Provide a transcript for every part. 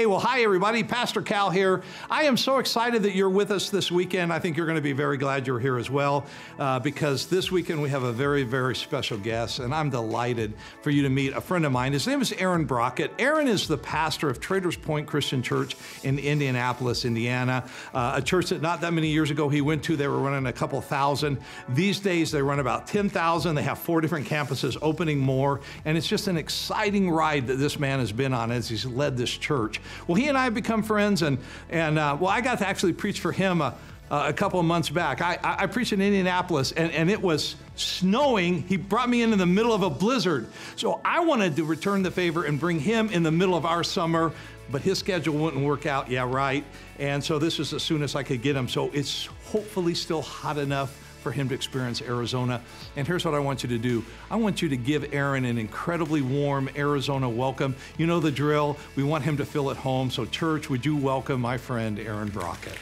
Hey, well, hi, everybody. Pastor Cal here. I am so excited that you're with us this weekend. I think you're going to be very glad you're here as well uh, because this weekend we have a very, very special guest, and I'm delighted for you to meet a friend of mine. His name is Aaron Brockett. Aaron is the pastor of Traders Point Christian Church in Indianapolis, Indiana, uh, a church that not that many years ago he went to. They were running a couple thousand. These days they run about 10,000. They have four different campuses, opening more, and it's just an exciting ride that this man has been on as he's led this church. Well, he and I have become friends, and, and uh, well, I got to actually preach for him a, a couple of months back. I, I, preached in Indianapolis, and, and it was snowing. He brought me in in the middle of a blizzard. So I wanted to return the favor and bring him in the middle of our summer, but his schedule wouldn't work out. Yeah, right. And so this is as soon as I could get him. So it's hopefully still hot enough for him to experience Arizona. And here's what I want you to do I want you to give Aaron an incredibly warm Arizona welcome. You know the drill. We want him to feel at home. So, church, would you welcome my friend Aaron Brockett?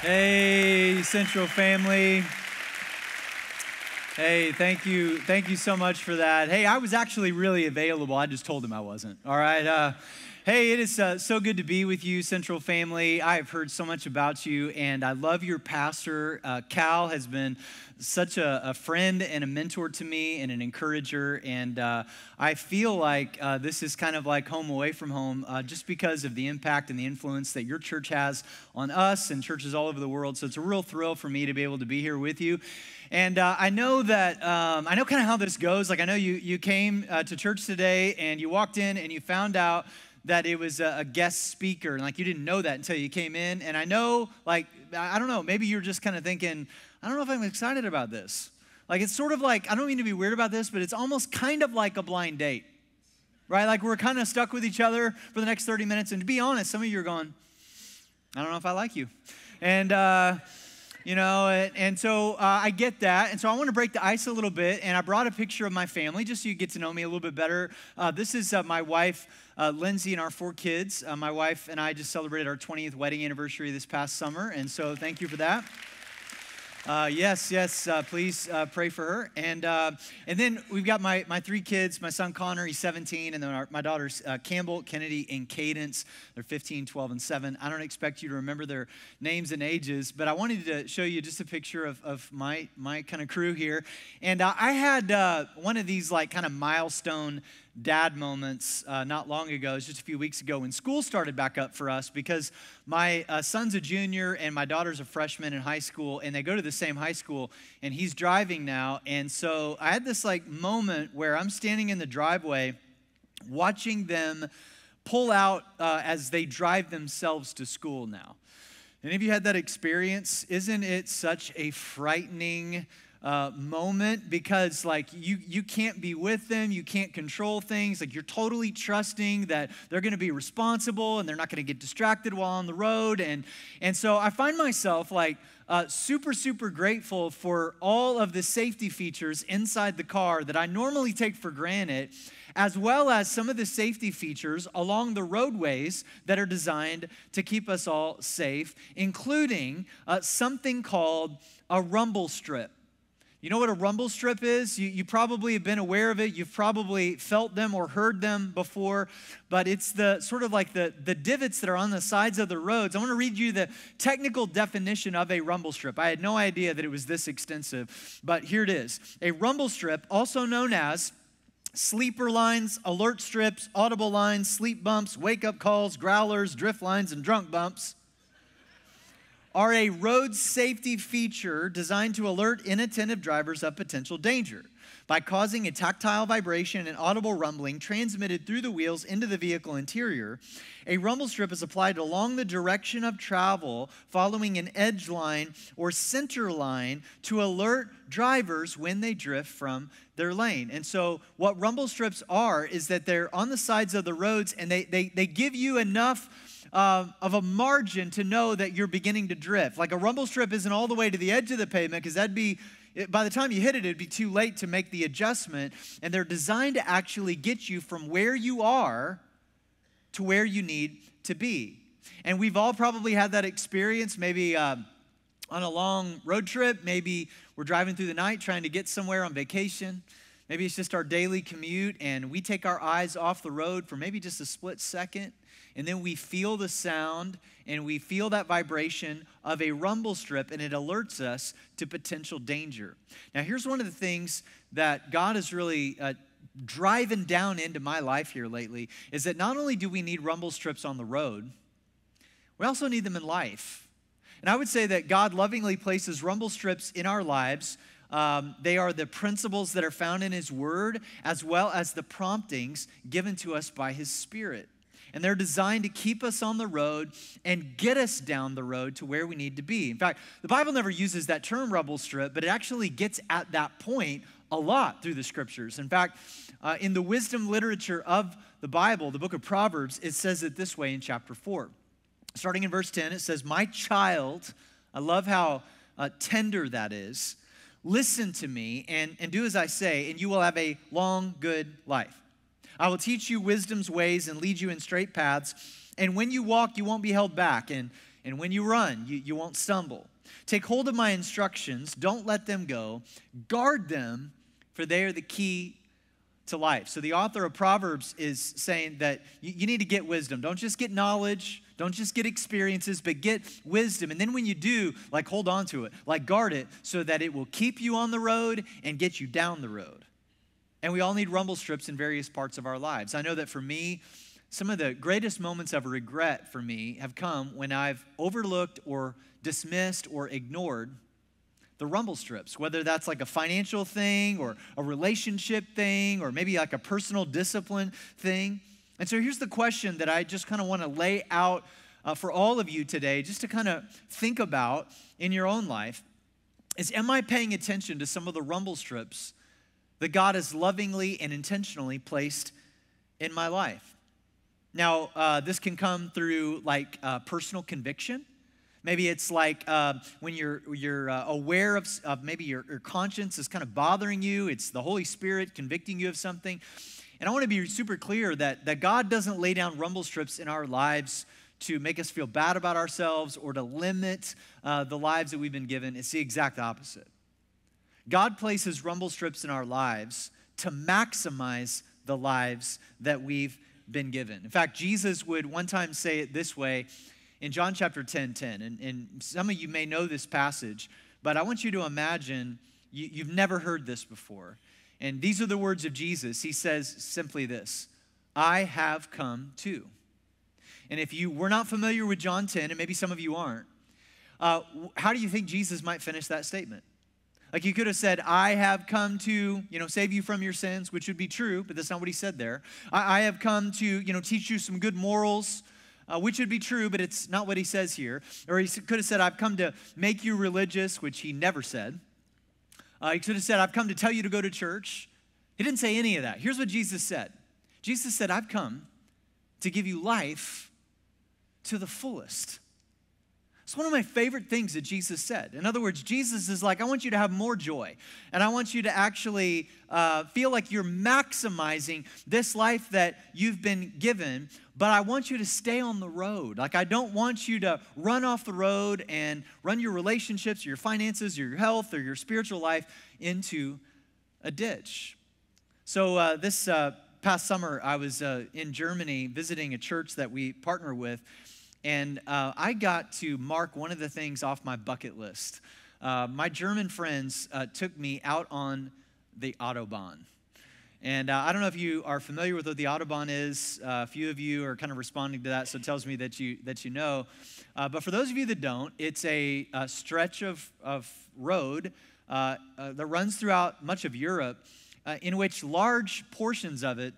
Hey, Central family. Hey, thank you. Thank you so much for that. Hey, I was actually really available. I just told him I wasn't. All right. Uh, Hey, it is uh, so good to be with you, Central Family. I have heard so much about you, and I love your pastor. Uh, Cal has been such a, a, friend and a mentor to me and an encourager. And uh, I feel like uh, this is kind of like home away from home uh, just because of the impact and the influence that your church has on us and churches all over the world. So it's a real thrill for me to be able to be here with you. And uh, I know that, um, I know kind of how this goes. Like, I know you, you came to church today and you walked in and you found out that it was a, a guest speaker. And like you didn't know that until you came in. And I know, like, I don't know, maybe you're just kind of thinking, I don't know if I'm excited about this. Like, it's sort of like, I don't mean to be weird about this, but it's almost kind of like a blind date, right? Like, we're kind of stuck with each other for the next 30 minutes. And to be honest, some of you are going, I don't know if I like you. And, uh, you know, and, and so uh, I get that. And so I want to break the ice a little bit. And I brought a picture of my family just so you get to know me a little bit better. Uh, this is uh, my wife, uh, Lindsay, and our four kids. Uh, my wife and I just celebrated our 20th wedding anniversary this past summer. And so thank you for that. Uh, yes, yes. Uh, please uh, pray for her. And uh, and then we've got my my three kids. My son Connor, he's 17, and then our, my daughters uh, Campbell, Kennedy, and Cadence. They're 15, 12, and 7. I don't expect you to remember their names and ages, but I wanted to show you just a picture of, of my my kind of crew here. And uh, I had one of these like kind of milestone dad moments uh, not long ago. Just a few weeks ago when school started back up for us because my uh, son's a junior and my daughter's a freshman in high school, and they go to the same high school, and he's driving now. And so I had this like moment where I'm standing in the driveway watching them pull out uh, as they drive themselves to school now. Any of you had that experience? Isn't it such a frightening, uh, moment because like you you can't be with them you can't control things like you're totally trusting that they're going to be responsible and they're not going to get distracted while on the road and and so i find myself like uh, super super grateful for all of the safety features inside the car that i normally take for granted as well as some of the safety features along the roadways that are designed to keep us all safe, including uh, something called a rumble strip. You know what a rumble strip is? You, you probably have been aware of it. You've probably felt them or heard them before, but it's the sort of like the, the divots that are on the sides of the roads. I want to read you the technical definition of a rumble strip. I had no idea that it was this extensive, but here it is. A rumble strip, also known as sleeper lines, alert strips, audible lines, sleep bumps, wake up calls, growlers, drift lines, and drunk bumps are a road safety feature designed to alert inattentive drivers of potential danger by causing a tactile vibration and audible rumbling transmitted through the wheels into the vehicle interior. A rumble strip is applied along the direction of travel following an edge line or center line to alert drivers when they drift from their lane. And so, what rumble strips are is that they're on the sides of the roads and they, they, they give you enough uh, of a margin to know that you're beginning to drift. Like a rumble strip isn't all the way to the edge of the pavement because that'd be by the time you hit it, it'd be too late to make the adjustment. And they're designed to actually get you from where you are to where you need to be. And we've all probably had that experience, maybe uh, on a long road trip. Maybe we're driving through the night trying to get somewhere on vacation. Maybe it's just our daily commute and we take our eyes off the road for maybe just a split second and then we feel the sound and we feel that vibration of a rumble strip and it alerts us to potential danger. Now, here's one of the things that God is really uh, driving down into my life here lately is that not only do we need rumble strips on the road, we also need them in life. And I would say that God lovingly places rumble strips in our lives um, they are the principles that are found in His Word, as well as the promptings given to us by His Spirit. And they're designed to keep us on the road and get us down the road to where we need to be. In fact, the Bible never uses that term rumble strip, but it actually gets at that point a lot through the scriptures. In fact, uh, in the wisdom literature of the Bible, the book of Proverbs, it says it this way in chapter 4. Starting in verse 10, it says, My child, I love how uh, tender that is. Listen to me and, and do as I say, and you will have a long, good life. I will teach you wisdom's ways and lead you in straight paths. And when you walk, you won't be held back. And, and when you run, you, you won't stumble. Take hold of my instructions. Don't let them go. Guard them, for they are the key to life. So the author of Proverbs is saying that you, you need to get wisdom. Don't just get knowledge. Don't just get experiences, but get wisdom. And then when you do, like hold on to it, like guard it so that it will keep you on the road and get you down the road. And we all need rumble strips in various parts of our lives. I know that for me, some of the greatest moments of regret for me have come when I've overlooked or dismissed or ignored the rumble strips, whether that's like a financial thing or a relationship thing or maybe like a personal discipline thing. And so here's the question that I just kind of want to lay out uh, for all of you today, just to kind of think about in your own life is Am I paying attention to some of the rumble strips that God has lovingly and intentionally placed in my life? Now, uh, this can come through like uh, personal conviction. Maybe it's like uh, when you're, you're uh, aware of, maybe your, your conscience is kind of bothering you, it's the Holy Spirit convicting you of something. And I want to be super clear that, that God doesn't lay down rumble strips in our lives to make us feel bad about ourselves or to limit uh, the lives that we've been given. It's the exact opposite. God places rumble strips in our lives to maximize the lives that we've been given. In fact, Jesus would one time say it this way in John chapter 10 10. And, and some of you may know this passage, but I want you to imagine you, you've never heard this before. And these are the words of Jesus. He says simply this I have come to. And if you were not familiar with John 10, and maybe some of you aren't, uh, how do you think Jesus might finish that statement? Like he could have said, I have come to, you know, save you from your sins, which would be true, but that's not what he said there. I, I have come to, you know, teach you some good morals, uh, which would be true, but it's not what he says here. Or he could have said, I've come to make you religious, which he never said. Uh, he could have said, I've come to tell you to go to church. He didn't say any of that. Here's what Jesus said Jesus said, I've come to give you life to the fullest. It's one of my favorite things that Jesus said. In other words, Jesus is like, I want you to have more joy. And I want you to actually uh, feel like you're maximizing this life that you've been given. But I want you to stay on the road. Like, I don't want you to run off the road and run your relationships, your finances, your health, or your spiritual life into a ditch. So, uh, this uh, past summer, I was uh, in Germany visiting a church that we partner with. And uh, I got to mark one of the things off my bucket list. Uh, my German friends uh, took me out on the Autobahn. And uh, I don't know if you are familiar with what the Autobahn is. Uh, a few of you are kind of responding to that, so it tells me that you, that you know. Uh, but for those of you that don't, it's a, a stretch of, of road that runs throughout much of Europe in which large portions of it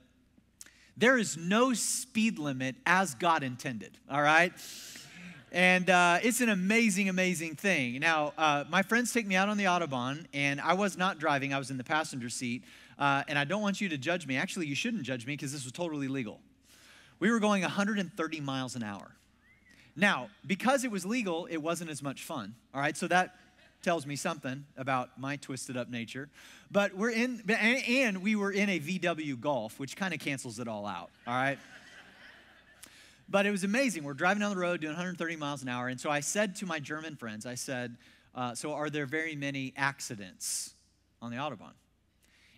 there is no speed limit as God intended, all right? And uh, it's an amazing, amazing thing. Now, uh, my friends take me out on the Autobahn, and I was not driving, I was in the passenger seat. Uh, and I don't want you to judge me. Actually, you shouldn't judge me because this was totally legal. We were going 130 miles an hour. Now, because it was legal, it wasn't as much fun. All right, so that tells me something about my twisted up nature. But we're in, and we were in a VW Golf, which kind of cancels it all out, all right? but it was amazing. We're driving down the road doing 130 miles an hour. And so I said to my German friends, I said, uh, So are there very many accidents on the Autobahn?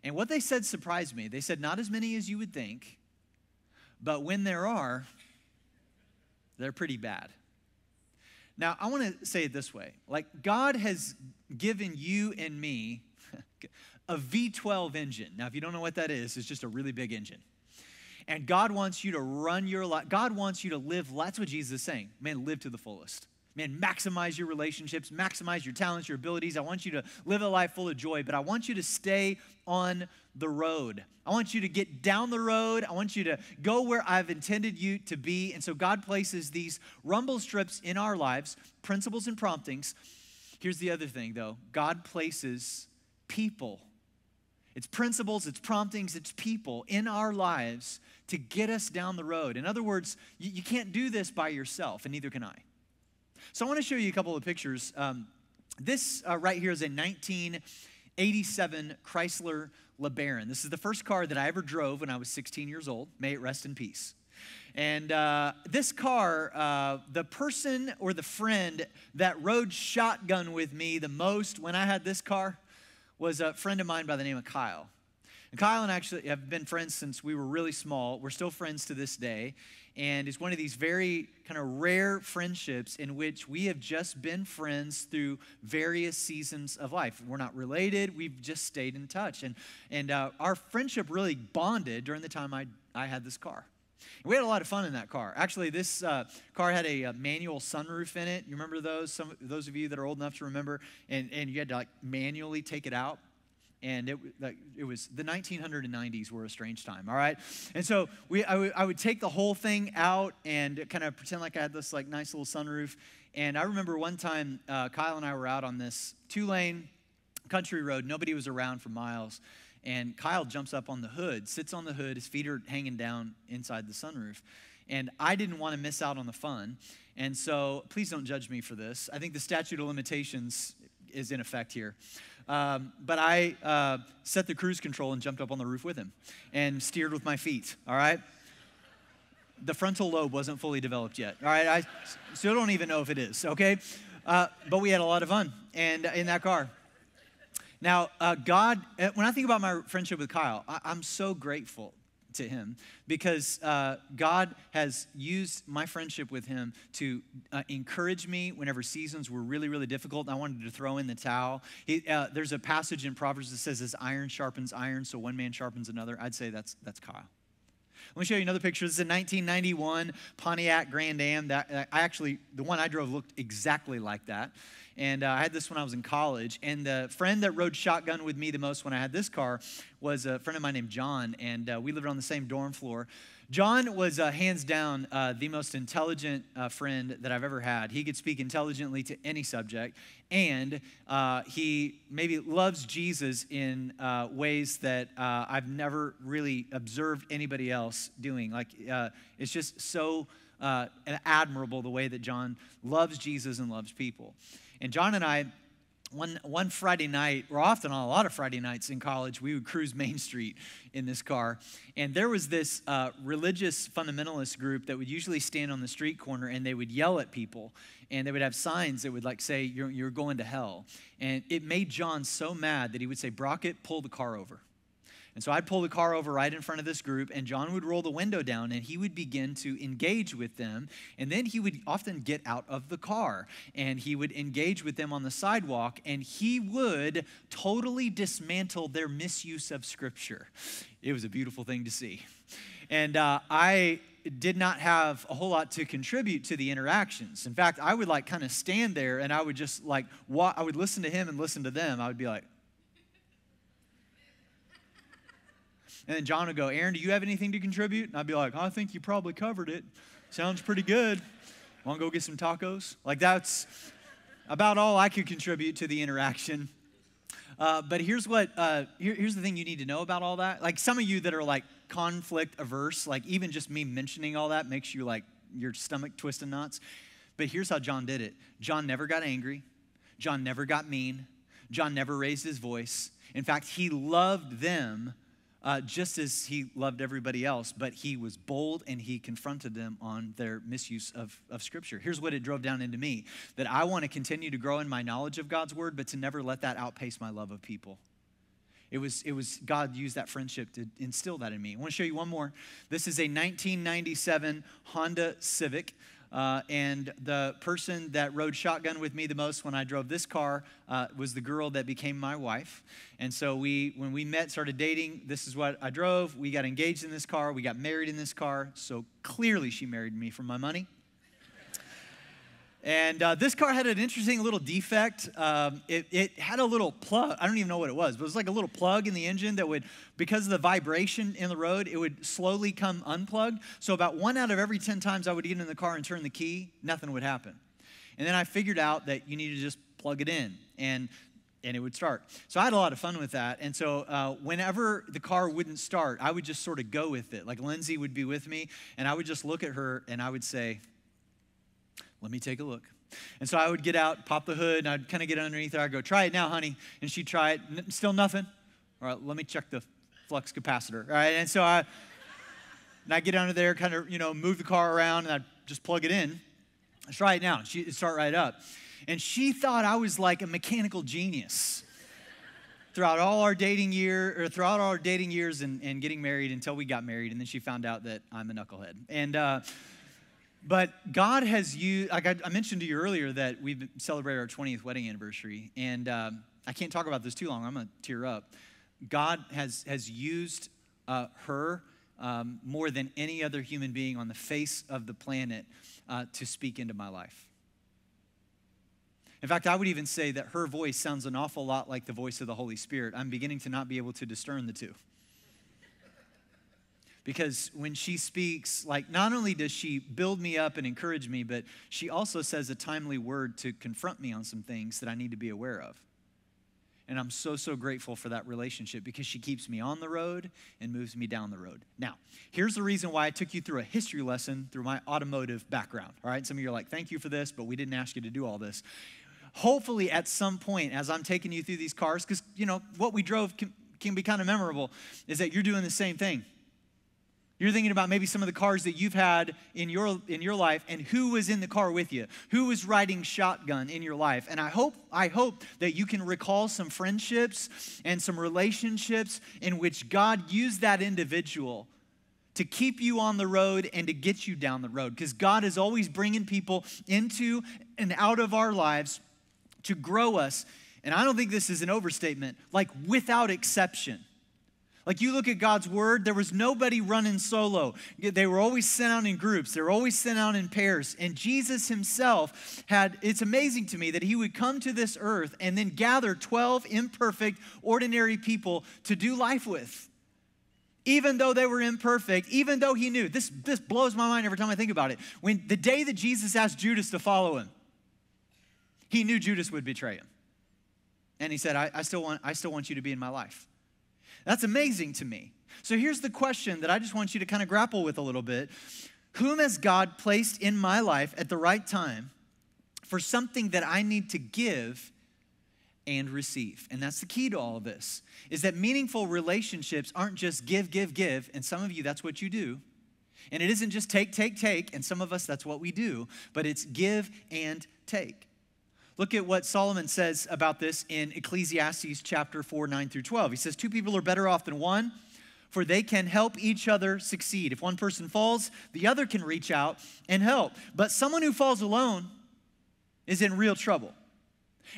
And what they said surprised me. They said, Not as many as you would think, but when there are, they're pretty bad. Now, I want to say it this way like, God has given you and me a V12 engine. Now, if you don't know what that is, it's just a really big engine. And God wants you to run your life. God wants you to live. That's what Jesus is saying. Man, live to the fullest. Man, maximize your relationships, maximize your talents, your abilities. I want you to live a life full of joy, but I want you to stay on the road. I want you to get down the road. I want you to go where I've intended you to be. And so God places these rumble strips in our lives, principles and promptings. Here's the other thing, though God places people. It's principles, it's promptings, it's people in our lives to get us down the road. In other words, you, you can't do this by yourself, and neither can I. So I want to show you a couple of pictures. Um, this uh, right here is a 1987 Chrysler LeBaron. This is the first car that I ever drove when I was 16 years old. May it rest in peace. And uh, this car, uh, the person or the friend that rode shotgun with me the most when I had this car was a friend of mine by the name of Kyle. And Kyle and I actually have been friends since we were really small. We're still friends to this day. And it's one of these very kind of rare friendships in which we have just been friends through various seasons of life. We're not related, we've just stayed in touch. And, and uh, our friendship really bonded during the time I, I had this car. We had a lot of fun in that car. Actually, this uh, car had a, a, manual sunroof in it. You remember those? Some those of you that are old enough to remember, and, and you had to like manually take it out and it, it was the 1990s were a strange time all right? And so we, I, w- I would take the whole thing out and kind of pretend like i had this like nice little sunroof. And i remember one time uh, kyle and i were out on this two lane country road. Nobody was around for miles. And kyle jumps up on the hood sits on the hood his feet are hanging down inside the sunroof. And i didn't want to miss out on the fun. And so please don't judge me for this. I think the statute of limitations is in effect here um, but I uh, set the cruise control and jumped up on the roof with him and steered with my feet, all right? The frontal lobe wasn't fully developed yet, all right? I still don't even know if it is, okay? Uh, but we had a lot of fun and in that car. Now, uh, God, uh, when I think about my friendship with Kyle, I, I'm so grateful to him because uh, God has used my friendship with him to uh, encourage me whenever seasons were really, really difficult I wanted to throw in the towel. He, uh, there's a passage in Proverbs that says, as iron sharpens iron, so one man sharpens another. I'd say that's, that's Kyle. Let me show you another picture. This is a 1991 Pontiac Grand Am. That uh, I actually, the one I drove looked exactly like that. And uh, I had this when I was in college. And the friend that rode shotgun with me the most when I had this car was a friend of mine named John. And uh, we lived on the same dorm floor. John was uh, hands down uh, the most intelligent uh, friend that I've ever had. He could speak intelligently to any subject, and uh, he maybe loves Jesus in uh, ways that uh, I've never really observed anybody else doing. Like, it's just so admirable the way that John loves Jesus and loves people. And John and I, one, one Friday night, or often on a lot of Friday nights in college, we would cruise Main Street in this car. And there was this uh, religious fundamentalist group that would usually stand on the street corner and they would yell at people. And they would have signs that would like say, You're, you're going to hell. And it made John so mad that he would say, Brockett, pull the car over. And so I'd pull the car over right in front of this group, and John would roll the window down and he would begin to engage with them. And then he would often get out of the car and he would engage with them on the sidewalk and he would totally dismantle their misuse of Scripture. It was a beautiful thing to see. And uh, I did not have a whole lot to contribute to the interactions. In fact, I would like kind of stand there and I would just like, wa- I would listen to him and listen to them. I would be like, And then John would go, Aaron, do you have anything to contribute? And I'd be like, I think you probably covered it. Sounds pretty good. Want to go get some tacos? Like, that's about all I could contribute to the interaction. Uh, but here's what, uh, here, here's the thing you need to know about all that. Like, some of you that are like conflict averse, like, even just me mentioning all that makes you like your stomach twist in knots. But here's how John did it John never got angry, John never got mean, John never raised his voice. In fact, he loved them uh, just as he loved everybody else, but he was bold and he confronted them on their misuse of, of Scripture. Here's what it drove down into me that I want to continue to grow in my knowledge of God's Word, but to never let that outpace my love of people. It was, it was God used that friendship to instill that in me. I want to show you one more. This is a 1997 Honda Civic. Uh, and the person that rode shotgun with me the most when I drove this car uh, was the girl that became my wife. And so we, when we met, started dating. This is what I drove. We got engaged in this car. We got married in this car. So clearly, she married me for my money. And uh, this car had an interesting little defect. Um, it, it, had a little plug. I don't even know what it was, but it was like a little plug in the engine that would, because of the vibration in the road, it would slowly come unplugged. So about one out of every 10 times I would get in the car and turn the key, nothing would happen. And then I figured out that you need to just plug it in and and it would start. So I had a lot of fun with that. And so uh, whenever the car wouldn't start, I would just sort of go with it. Like Lindsay would be with me, and I would just look at her and I would say, let me take a look. And so I would get out, pop the hood, and I'd kind of get underneath her. I'd go, try it now, honey. And she'd try it, still nothing. All right, let me check the flux capacitor. All right, and so I, and I get under there, kind of, you know, move the car around, and I'd just plug it in. Let's try it now. She'd start right up. And she thought I was like a mechanical genius throughout all our dating year, or throughout our dating years and, and getting married until we got married. And then she found out that I'm a knucklehead. And, uh, but God has used, like I, I, mentioned to you earlier, that we've celebrated our 20th wedding anniversary. And um, I can't talk about this too long. I'm going to tear up. God has, has used uh, her um, more than any other human being on the face of the planet uh, to speak into my life. In fact, I would even say that her voice sounds an awful lot like the voice of the Holy Spirit. I'm beginning to not be able to discern the two because when she speaks, like not only does she build me up and encourage me, but she also says a timely word to confront me on some things that I need to be aware of. And I'm so, so grateful for that relationship because she keeps me on the road and moves me down the road. Now, here's the reason why I took you through a history lesson through my automotive background. All right, some of you are like, thank you for this, but we didn't ask you to do all this. Hopefully, at some point, as I'm taking you through these cars, because, you know, what we drove can, can be kind of memorable, is that you're doing the same thing. You're thinking about maybe some of the cars that you've had in your in your life and who was in the car with you. Who was riding shotgun in your life? And I hope I hope that you can recall some friendships and some relationships in which God used that individual to keep you on the road and to get you down the road because God is always bringing people into and out of our lives to grow us. And I don't think this is an overstatement, like without exception. Like you look at God's word, there was nobody running solo. They were always sent out in groups, they were always sent out in pairs. And Jesus himself had, it's amazing to me that he would come to this earth and then gather 12 imperfect, ordinary people to do life with. Even though they were imperfect, even though he knew, this, this blows my mind every time I think about it. When the day that Jesus asked Judas to follow him, he knew Judas would betray him. And he said, I, I, still, want, I still want you to be in my life. That's amazing to me. So here's the question that I just want you to kind of grapple with a little bit Whom has God placed in my life at the right time for something that I need to give? and receive. And that's the key to all of this. Is that meaningful relationships aren't just give, give, give, and some of you that's what you do. And it isn't just take, take, take, and some of us that's what we do, but it's give and take. Look at what Solomon says about this in Ecclesiastes chapter 4, 9 through 12. He says, Two people are better off than one, for they can help each other succeed. If one person falls, the other can reach out and help. But someone who falls alone is in real trouble.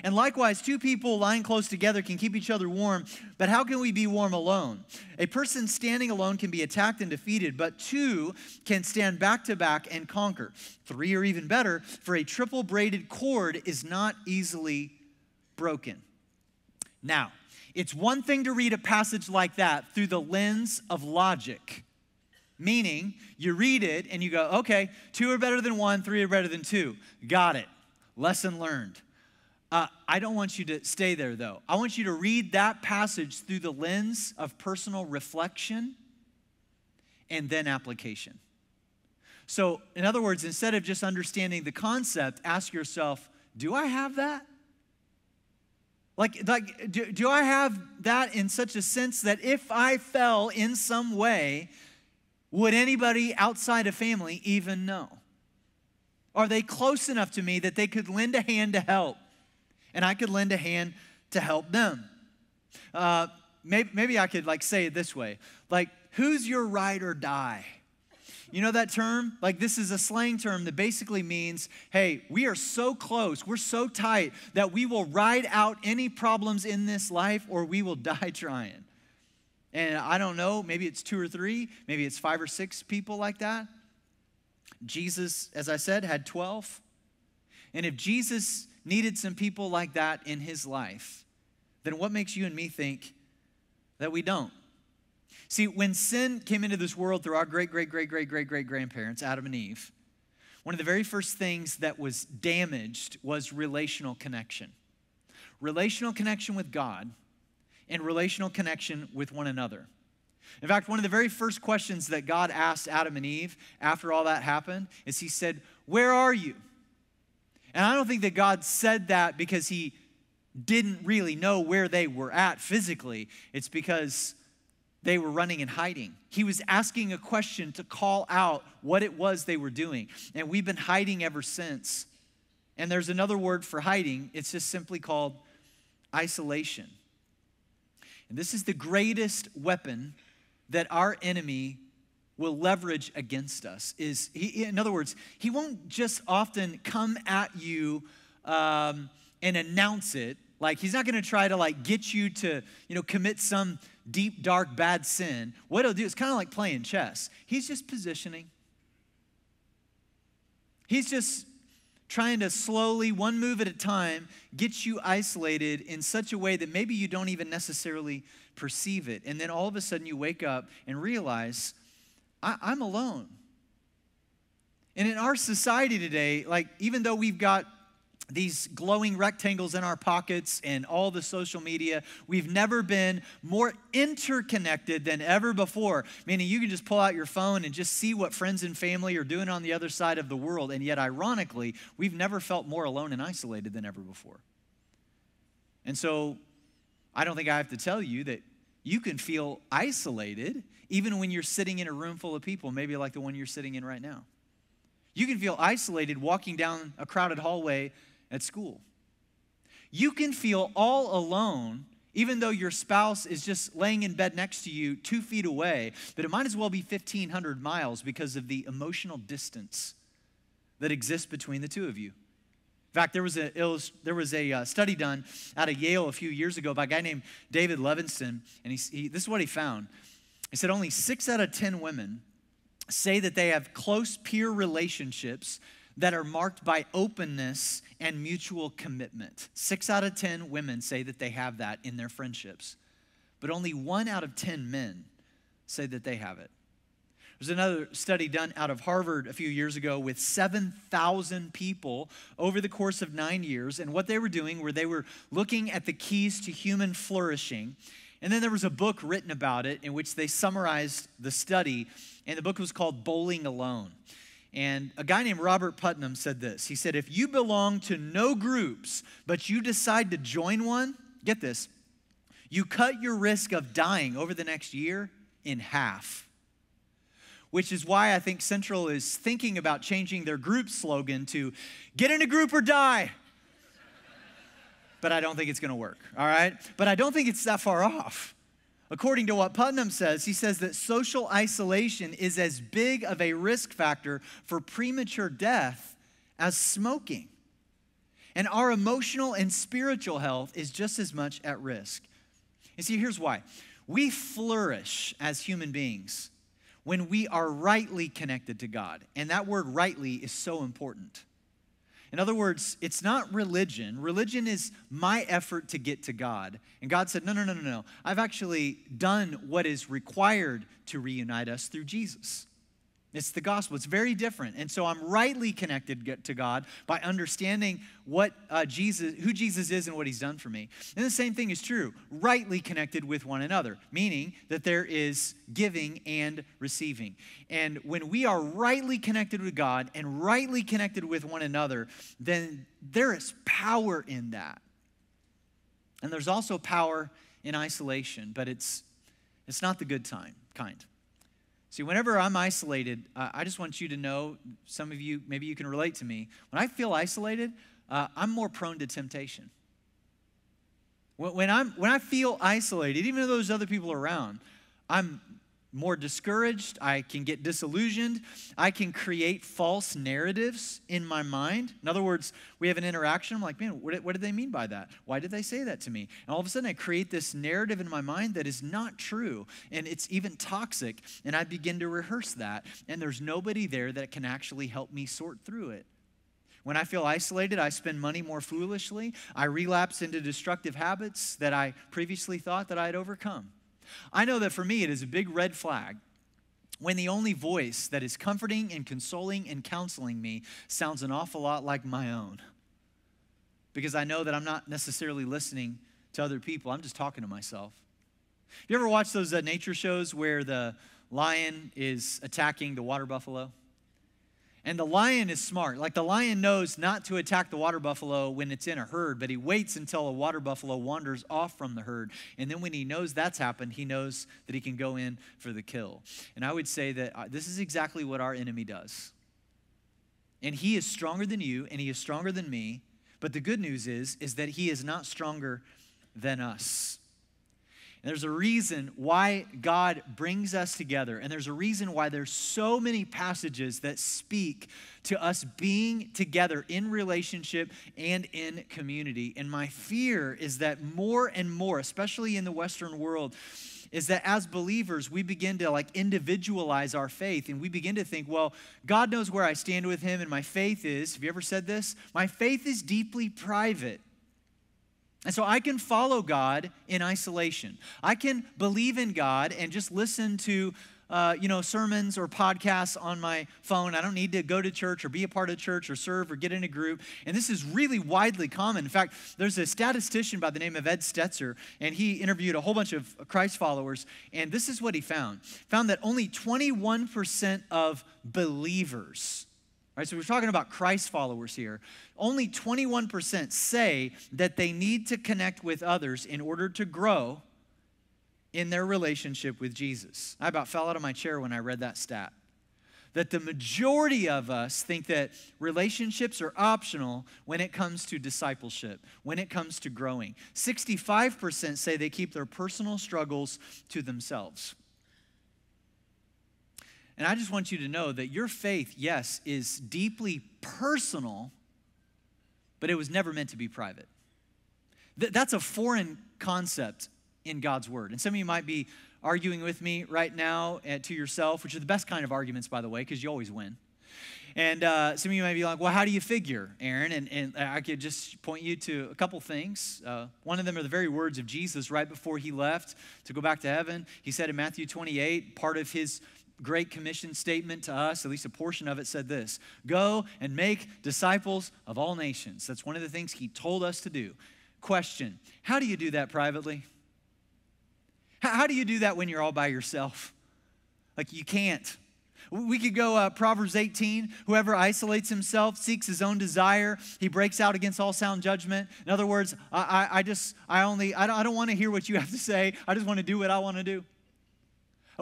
And likewise, two people lying close together can keep each other warm, but how can we be warm alone? A person standing alone can be attacked and defeated, but two can stand back to back and conquer. Three are even better, for a triple braided cord is not easily broken. Now, it's one thing to read a passage like that through the lens of logic. Meaning, you read it and you go, okay, two are better than one, three are better than two. Got it. Lesson learned. Uh, I don't want you to stay there, though. I want you to read that passage through the lens of personal reflection and then application. So, in other words, instead of just understanding the concept, ask yourself, do I have that? Like, like do, do I have that in such a sense that if I fell in some way, would anybody outside of family even know? Are they close enough to me that they could lend a hand to help? And I could lend a hand to help them. Uh, maybe, maybe I could like say it this way like, who's your ride or die? You know that term? Like, this is a slang term that basically means, hey, we are so close, we're so tight that we will ride out any problems in this life or we will die trying. And I don't know, maybe it's two or three, maybe it's five or six people like that. Jesus, as I said, had 12. And if Jesus needed some people like that in his life, then what makes you and me think that we don't? See, when sin came into this world through our great, great, great, great, great, great grandparents, Adam and Eve, one of the very first things that was damaged was relational connection. Relational connection with God and relational connection with one another. In fact, one of the very first questions that God asked Adam and Eve after all that happened is He said, Where are you? And I don't think that God said that because He didn't really know where they were at physically. It's because they were running and hiding. He was asking a question to call out what it was they were doing. And we've been hiding ever since. And there's another word for hiding, it's just simply called isolation. And this is the greatest weapon that our enemy will leverage against us is he, in other words he won't just often come at you um, and announce it. Like he's not going to try to like get you to you know commit some deep dark bad sin. What he'll do is kind of like playing chess. He's just positioning. He's just trying to slowly, one move at a time, get you isolated in such a way that maybe you don't even necessarily perceive it. And then all of a sudden you wake up and realize, I- I'm alone. And in our society today, like even though we've got these glowing rectangles in our pockets and all the social media. We've never been more interconnected than ever before. Meaning, you can just pull out your phone and just see what friends and family are doing on the other side of the world. And yet, ironically, we've never felt more alone and isolated than ever before. And so, I don't think I have to tell you that you can feel isolated even when you're sitting in a room full of people, maybe like the one you're sitting in right now. You can feel isolated walking down a crowded hallway at school. You can feel all alone even though your spouse is just laying in bed next to you two feet away, but it might as well be 1,500 miles because of the emotional distance that exists between the two of you. In fact, there was a, there was a uh, study done out of Yale a few years ago by a guy named David Levinson, and he, he, this is what he found. He said only six out of 10 women say that they have close peer relationships that are marked by openness and mutual commitment. Six out of 10 women say that they have that in their friendships, but only one out of 10 men say that they have it. There's another study done out of Harvard a few years ago with 7,000 people over the course of nine years. And what they were doing were they were looking at the keys to human flourishing. And then there was a book written about it in which they summarized the study. And the book was called Bowling Alone. And a guy named Robert Putnam said this. He said, If you belong to no groups, but you decide to join one, get this, you cut your risk of dying over the next year in half. Which is why I think Central is thinking about changing their group slogan to get in a group or die. But I don't think it's gonna work, all right? But I don't think it's that far off. According to what Putnam says, he says that social isolation is as big of a risk factor for premature death as smoking. And our emotional and spiritual health is just as much at risk. You see, here's why we flourish as human beings when we are rightly connected to God. And that word rightly is so important. In other words, it's not religion. Religion is my effort to get to God. And God said, No, no, no, no, no. I've actually done what is required to reunite us through Jesus. It's the gospel. It's very different. And so I'm rightly connected to God by understanding what uh, Jesus, who Jesus is and what he's done for me. And the same thing is true, rightly connected with one another, meaning that there is giving and receiving. And when we are rightly connected with God and rightly connected with one another, then there is power in that. And there's also power in isolation, but it's, it's not the good time, kind. See, whenever I'm isolated, uh, I just want you to know, some of you, maybe you can relate to me. When I feel isolated, uh, I'm more prone to temptation. When, I'm, when I feel isolated, even though there's other people around, I'm more discouraged. I can get disillusioned. I can create false narratives in my mind. In other words, we have an interaction. I'm like, man, what, what did they mean by that? Why did they say that to me? And all of a sudden, I create this narrative in my mind that is not true. And it's even toxic. And I begin to rehearse that. And there's nobody there that can actually help me sort through it. When I feel isolated, I spend money more foolishly. I relapse into destructive habits that I previously thought that I had overcome. I know that for me, it is a big red flag when the only voice that is comforting and consoling and counseling me sounds an awful lot like my own. Because I know that I'm not necessarily listening to other people, I'm just talking to myself. You ever watch those uh, nature shows where the lion is attacking the water buffalo? And the lion is smart. Like the lion knows not to attack the water buffalo when it's in a herd, but he waits until a water buffalo wanders off from the herd. And then when he knows that's happened, he knows that he can go in for the kill. And I would say that uh, this is exactly what our enemy does. And he is stronger than you and he is stronger than me. But the good news is is that he is not stronger than us. And there's a reason why God brings us together. And there's a reason why there's so many passages that speak to us being together in relationship and in community. And my fear is that more and more, especially in the Western world, is that as believers, we begin to like individualize our faith and we begin to think, well, God knows where I stand with Him, and my faith is, have you ever said this? My faith is deeply private. And so I can follow God in isolation. I can believe in God and just listen to uh, you know, sermons or podcasts on my phone. I don't need to go to church or be a part of church or serve or get in a group. And this is really widely common. In fact, there's a statistician by the name of Ed Stetzer, and he interviewed a whole bunch of Christ followers. And this is what he found: found that only 21% of believers Right, so we're talking about Christ followers here. Only 21% say that they need to connect with others in order to grow in their relationship with Jesus. I about fell out of my chair when I read that stat. That the majority of us think that relationships are optional when it comes to discipleship, when it comes to growing. 65% say they keep their personal struggles to themselves. And I just want you to know that your faith, yes, is deeply personal, but it was never meant to be private. Th- that's a foreign concept in God's word. And some of you might be arguing with me right now uh, to yourself, which are the best kind of arguments, by the way, because you always win. And uh, some of you might be like, well, how do you figure, Aaron? And, and I could just point you to a couple things. Uh, one of them are the very words of Jesus right before he left to go back to heaven. He said in Matthew 28, part of his Great Commission statement to us, at least a portion of it said this Go and make disciples of all nations. That's one of the things he told us to do. Question How do you do that privately? How, do you do that when you're all by yourself? Like, you can't. We could go uh, Proverbs 18. Whoever isolates himself seeks his own desire. He breaks out against all sound judgment. In other words, I, I, I just, I only, I don't, I don't want to hear what you have to say. I just want to do what I want to do.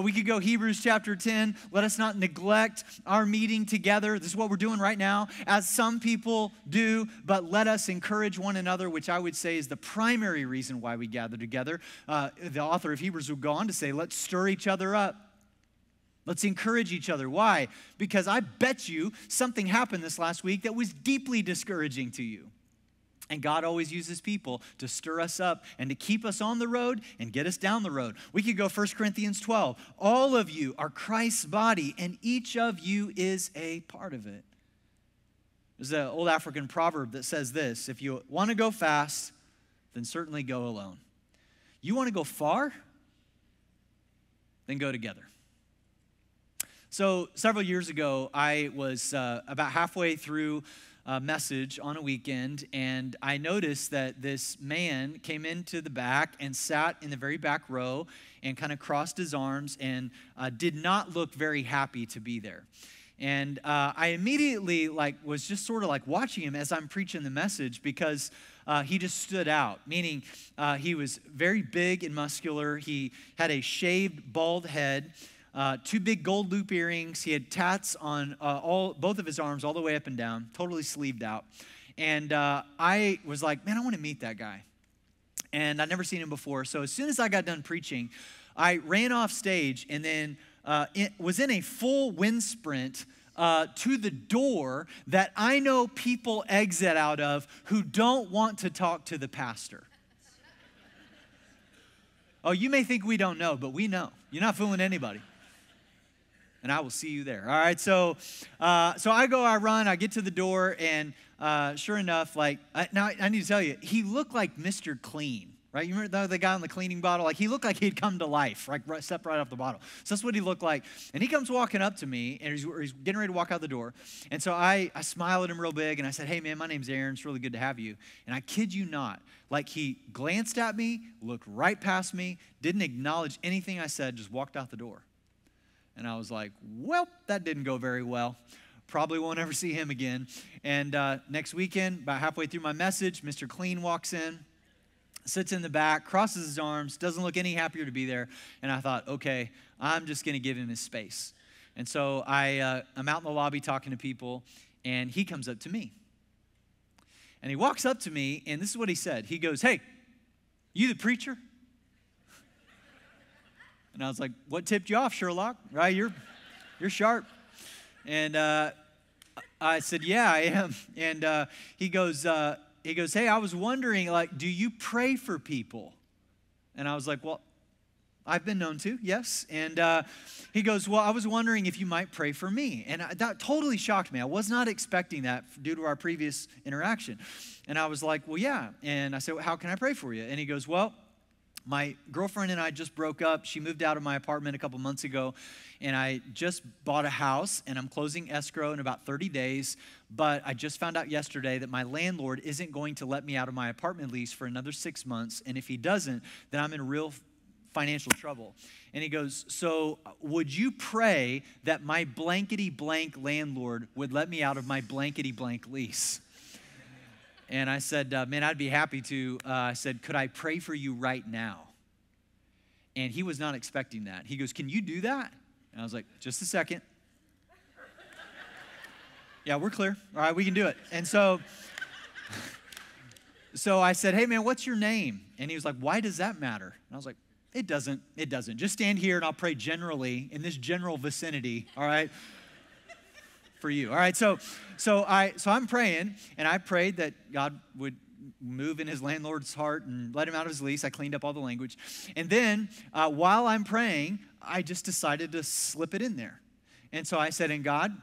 We could go Hebrews chapter 10. Let us not neglect our meeting together. This is what we're doing right now, as some people do, but let us encourage one another, which I would say is the primary reason why we gather together. Uh, the author of Hebrews would go on to say, let's stir each other up. Let's encourage each other. Why? Because I bet you something happened this last week that was deeply discouraging to you. And God always uses people to stir us up and to keep us on the road and get us down the road. We could go 1 Corinthians 12. All of you are Christ's body, and each of you is a part of it. There's an old African proverb that says this if you want to go fast, then certainly go alone. You want to go far? Then go together. So, several years ago, I was uh, about halfway through message on a weekend, and I noticed that this man came into the back and sat in the very back row and kind of crossed his arms and uh, did not look very happy to be there. And uh, I immediately like was just sort of like watching him as I'm preaching the message because uh, he just stood out. Meaning, uh, he was very big and muscular. He had a shaved bald head uh, two big gold loop earrings. He had tats on uh, all both of his arms, all the way up and down, totally sleeved out. And uh, I was like, man, I want to meet that guy. and I'd never seen him before. So as soon as I got done preaching, I ran off stage and then uh, it was in a full wind sprint uh, to the door that I know people exit out of who don't want to talk to the pastor. Oh, you may think we don't know, but we know. You're not fooling anybody. And I will see you there. All right. So, uh, so I go, I run, I get to the door, and uh, sure enough, like I, now I need to tell you, he looked like Mr. Clean right? You remember the, guy on the cleaning bottle? Like he looked like he'd come to life, like right, stepped right off the bottle. So that's what he looked like. And he comes walking up to me, and he's, he's getting ready to walk out the door. And so I, I smile at him real big, and I said, "Hey man, my name's Aaron. It's really good to have you." And I kid you not, like he glanced at me, looked right past me, didn't acknowledge anything I said, just walked out the door. And I was like, "Well, that didn't go very well." Probably won't ever see him again. And uh, next weekend, about halfway through my message, Mr. Clean walks in sits in the back, crosses his arms, doesn't look any happier to be there. And I thought, okay, I'm just going to give him his space. And so I, uh, I'm out in the lobby talking to people, and he comes up to me. And he walks up to me, and this is what he said. He goes, Hey, you the preacher? And I was like, What tipped you off, Sherlock? Right? You're, you're sharp. And uh, I said, Yeah, I am. And uh, he goes, uh, he goes, Hey, I was wondering, like, do you pray for people? And I was like, Well, I've been known to, yes. And uh, he goes, Well, I was wondering if you might pray for me. And I, that totally shocked me. I was not expecting that due to our previous interaction. And I was like, Well, yeah. And I said, well, How can I pray for you? And he goes, Well, my girlfriend and I just broke up. She moved out of my apartment a couple months ago, and I just bought a house, and I'm closing escrow in about 30 days. But I just found out yesterday that my landlord isn't going to let me out of my apartment lease for another six months. And if he doesn't, then I'm in real financial trouble. And he goes, So would you pray that my blankety blank landlord would let me out of my blankety blank lease? And I said, uh, Man, I'd be happy to. Uh, I said, Could I pray for you right now? And he was not expecting that. He goes, Can you do that? And I was like, Just a second. yeah, we're clear. All right, we can do it. And so, so I said, Hey, man, what's your name? And he was like, Why does that matter? And I was like, It doesn't. It doesn't. Just stand here and I'll pray generally in this general vicinity. All right for you. All right, so so I so I'm praying, and I prayed that God would move in his landlord's heart and let him out of his lease. I cleaned up all the language, and then uh, while I'm praying, I just decided to slip it in there, and so I said, "In God."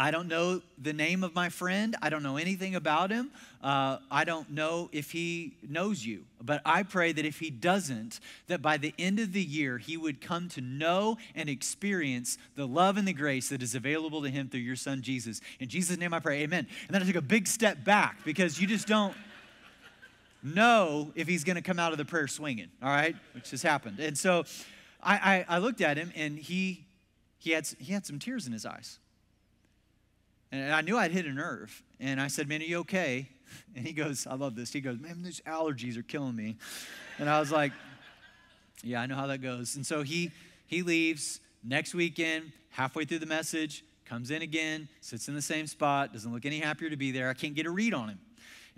I don't know the name of my friend. I don't know anything about him. Uh, I don't know if he knows you. But I pray that if he doesn't, that by the end of the year, he would come to know and experience the love and the grace that is available to him through your son, Jesus. In Jesus' name I pray, amen. And then I took a big step back because you just don't know if he's going to come out of the prayer swinging, all right? Which has happened. And so I, I, I looked at him and he, he, had, he had some tears in his eyes. And I knew I'd hit a nerve. And I said, Man, are you okay? And he goes, I love this. He goes, Man, these allergies are killing me. And I was like, Yeah, I know how that goes. And so he he leaves next weekend, halfway through the message, comes in again, sits in the same spot, doesn't look any happier to be there. I can't get a read on him.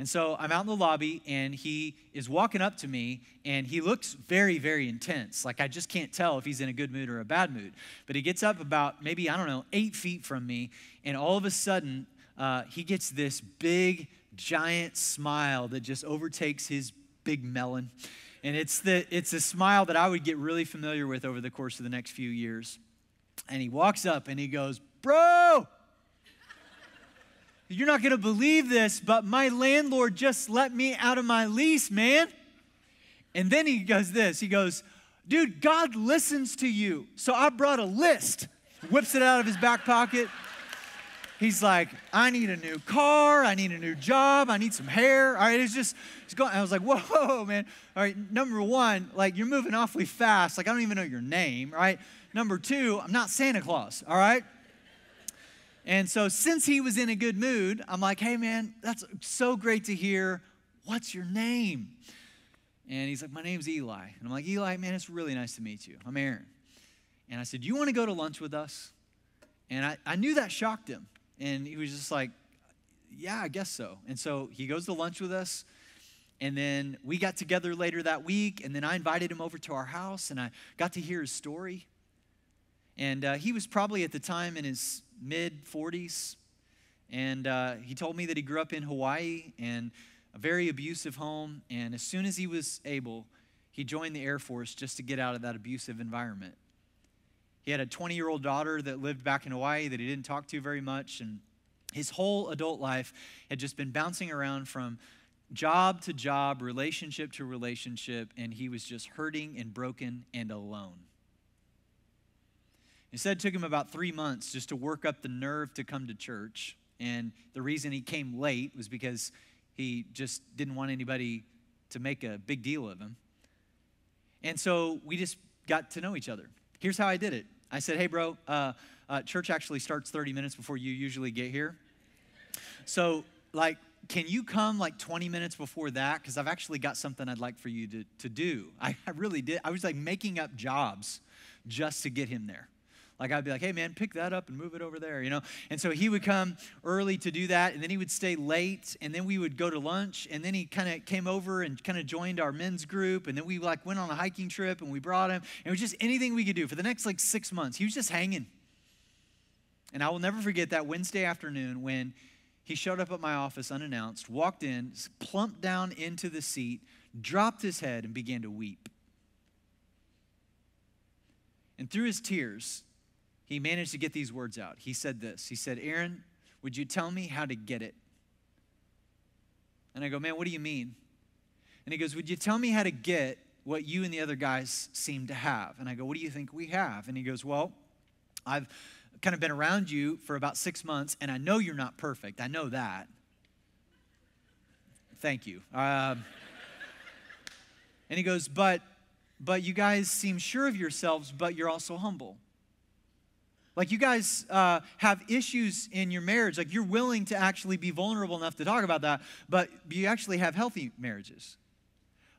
And so I'm out in the lobby and he is walking up to me and he looks very, very intense. Like I just can't tell if he's in a good mood or a bad mood. But he gets up about maybe, I don't know, eight feet from me and all of a sudden uh, he gets this big, giant smile that just overtakes his big melon. And it's, the, it's a smile that I would get really familiar with over the course of the next few years. And he walks up and he goes, Bro, you're not going to believe this, but my landlord just let me out of my lease, man. And then he goes this. He goes, Dude, God listens to you. So I brought a list. Whips it out of his back pocket. He's like, I need a new car. I need a new job. I need some hair. All right, it's just, it's going. I was like, whoa, man. All right, number one, like you're moving awfully fast. Like I don't even know your name, right? Number two, I'm not Santa Claus, all right? And so, since he was in a good mood, I'm like, hey, man, that's so great to hear. What's your name? And he's like, my name's Eli. And I'm like, Eli, man, it's really nice to meet you. I'm Aaron. And I said, you want to go to lunch with us? And I, I knew that shocked him. And he was just like, yeah, I guess so. And so he goes to lunch with us. And then we got together later that week, and then I invited him over to our house, and I got to hear his story. And uh, he was probably at the time in his mid 40s. And uh, he told me that he grew up in Hawaii and a very abusive home. And as soon as he was able, he joined the Air Force just to get out of that abusive environment. He had a 20 year old daughter that lived back in Hawaii that he didn't talk to very much. And his whole adult life had just been bouncing around from job to job, relationship to relationship, and he was just hurting and broken and alone. He said it took him about three months just to work up the nerve to come to church. And the reason he came late was because he just didn't want anybody to make a big deal of him. And so we just got to know each other. Here's how I did it I said, Hey, bro, uh, uh, church actually starts 30 minutes before you usually get here. So, like, can you come like 20 minutes before that? Because I've actually got something I'd like for you to, to do. I, I really did. I was like making up jobs just to get him there. Like I'd be like, hey man, pick that up and move it over there, you know? And so he would come early to do that, and then he would stay late, and then we would go to lunch, and then he kind of came over and kind of joined our men's group, and then we like went on a hiking trip and we brought him. And it was just anything we could do for the next like six months. He was just hanging. And I will never forget that Wednesday afternoon when he showed up at my office unannounced, walked in, plumped down into the seat, dropped his head, and began to weep. And through his tears, he managed to get these words out. He said this He said, Aaron, would you tell me how to get it? And I go, Man, what do you mean? And he goes, Would you tell me how to get what you and the other guys seem to have? And I go, What do you think we have? And he goes, Well, I've kind of been around you for about six months, and I know you're not perfect. I know that. Thank you. Um, and he goes, But but you guys seem sure of yourselves, but you're also humble. Like you guys uh, have issues in your marriage. Like you're willing to actually be vulnerable enough to talk about that, but you actually have healthy marriages.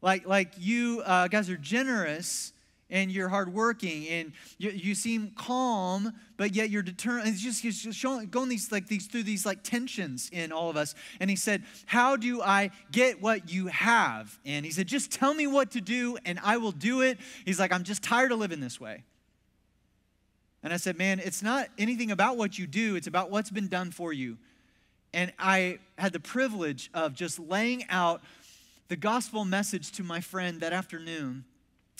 Like, like you uh, guys are generous and you're hardworking and you, you seem calm, but yet you're determined. It's just, it's just showing, going these like these through these like tensions in all of us. And he said, "How do I get what you have?" And he said, "Just tell me what to do, and I will do it." He's like, "I'm just tired of living this way." And I said, Man, it's not anything about what you do, it's about what's been done for you. And I had the privilege of just laying out the gospel message to my friend that afternoon.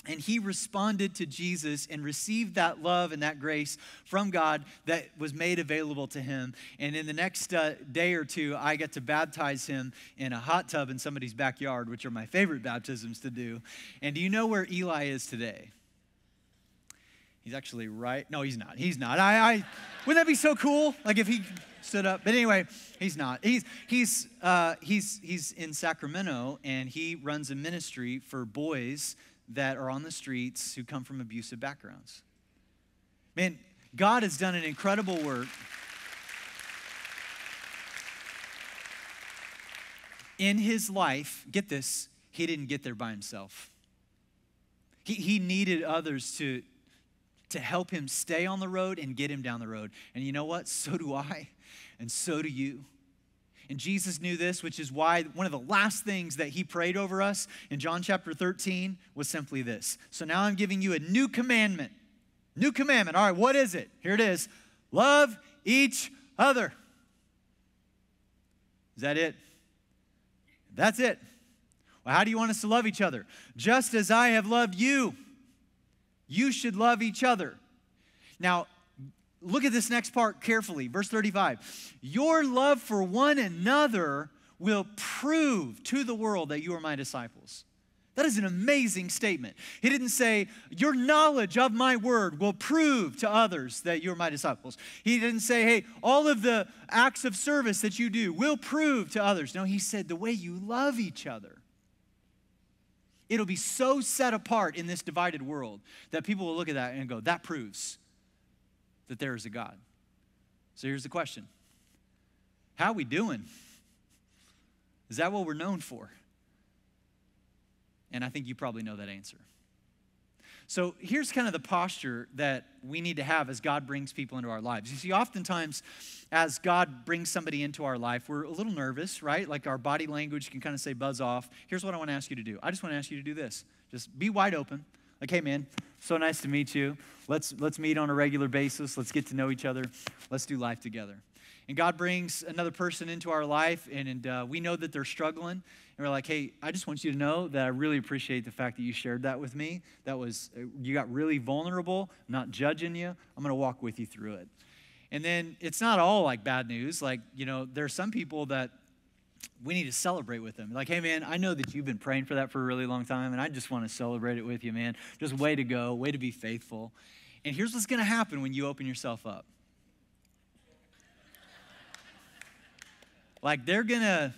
And he responded to Jesus and received that love and that grace from God that was made available to him. And in the next uh, day or two, I got to baptize him in a hot tub in somebody's backyard, which are my favorite baptisms to do. And do you know where Eli is today? He's actually right. No, he's not. He's not. I, I wouldn't that be so cool? Like if he stood up. But anyway, he's not. He's he's uh, he's he's in Sacramento and he runs a ministry for boys that are on the streets who come from abusive backgrounds. Man, God has done an incredible work. In his life, get this, he didn't get there by himself. He, he needed others to, to help him stay on the road and get him down the road. And you know what? So do I, and so do you. And Jesus knew this, which is why one of the last things that he prayed over us in John chapter 13 was simply this. So now I'm giving you a new commandment. New commandment. All right, what is it? Here it is love each other. Is that it? That's it. Well, how do you want us to love each other? Just as I have loved you. You should love each other. Now, look at this next part carefully. Verse 35 Your love for one another will prove to the world that you are my disciples. That is an amazing statement. He didn't say, Your knowledge of my word will prove to others that you're my disciples. He didn't say, Hey, all of the acts of service that you do will prove to others. No, he said, The way you love each other It'll be so set apart in this divided world that people will look at that and go, that proves that there is a God. So here's the question How are we doing? Is that what we're known for? And I think you probably know that answer. So here's kind of the posture that we need to have as God brings people into our lives. You see, oftentimes, as God brings somebody into our life, we're a little nervous, right? Like our body language can kind of say buzz off. Here's what I want to ask you to do I just want to ask you to do this just be wide open. Like, hey, man, so nice to meet you. Let's, let's meet on a regular basis. Let's get to know each other. Let's do life together. And God brings another person into our life, and, and uh, we know that they're struggling. And we're like, hey, I just want you to know that I really appreciate the fact that you shared that with me. That was, uh, you got really vulnerable. I'm not judging you. I'm going to walk with you through it. And then it's not all like bad news. Like, you know, there are some people that we need to celebrate with them. Like, hey, man, I know that you've been praying for that for a really long time, and I just want to celebrate it with you, man. Just way to go, way to be faithful. And here's what's going to happen when you open yourself up. Like, they're going to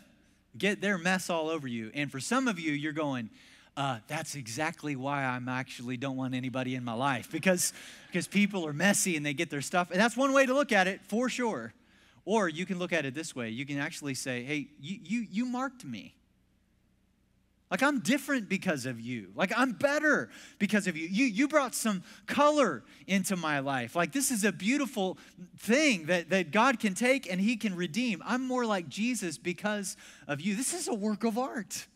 get their mess all over you. And for some of you, you're going, uh, that's exactly why I'm actually don't want anybody in my life because because people are messy and they get their stuff. And that's one way to look at it for sure. Or you can look at it this way. You can actually say, "Hey, you you you marked me. Like I'm different because of you. Like I'm better because of you. You you brought some color into my life. Like this is a beautiful thing that, that God can take and He can redeem. I'm more like Jesus because of you. This is a work of art.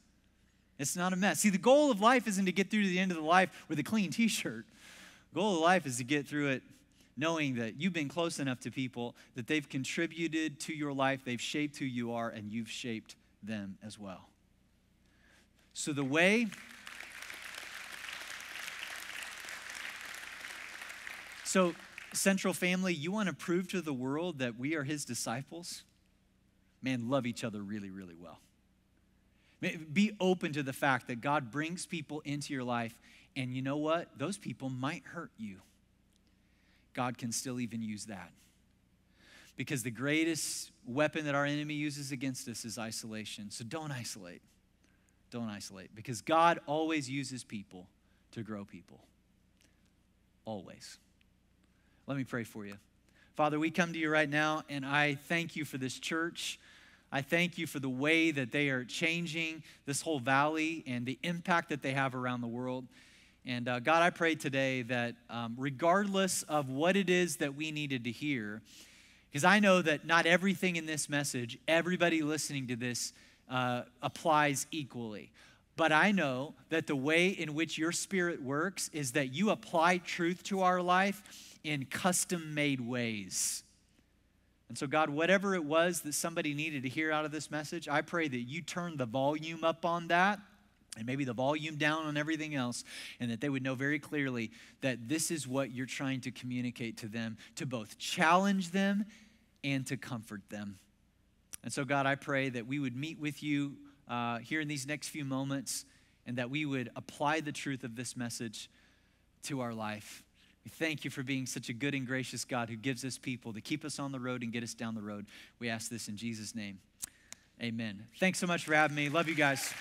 It's not a mess. See, the goal of life isn't to get through to the end of the life with a clean t-shirt. The goal of life is to get through it knowing that you've been close enough to people that they've contributed to your life, they've shaped who you are, and you've shaped them as well. So, the way. So, Central Family, you want to prove to the world that we are his disciples? Man, love each other really, really well. Be open to the fact that God brings people into your life, and you know what? Those people might hurt you. God can still even use that. Because the greatest weapon that our enemy uses against us is isolation. So don't isolate. Don't isolate because God always uses people to grow people. Always. Let me pray for you. Father, we come to you right now, and I thank you for this church. I thank you for the way that they are changing this whole valley and the impact that they have around the world. And uh, God, I pray today that um, regardless of what it is that we needed to hear, because I know that not everything in this message, everybody listening to this, uh, applies equally. But I know that the way in which your spirit works is that you apply truth to our life in custom made ways. And so, God, whatever it was that somebody needed to hear out of this message, I pray that you turn the volume up on that and maybe the volume down on everything else, and that they would know very clearly that this is what you're trying to communicate to them to both challenge them and to comfort them. And so, God, I pray that we would meet with you uh, here in these next few moments and that we would apply the truth of this message to our life. We thank you for being such a good and gracious God who gives us people to keep us on the road and get us down the road. We ask this in Jesus' name. Amen. Thanks so much for having me. Love you guys.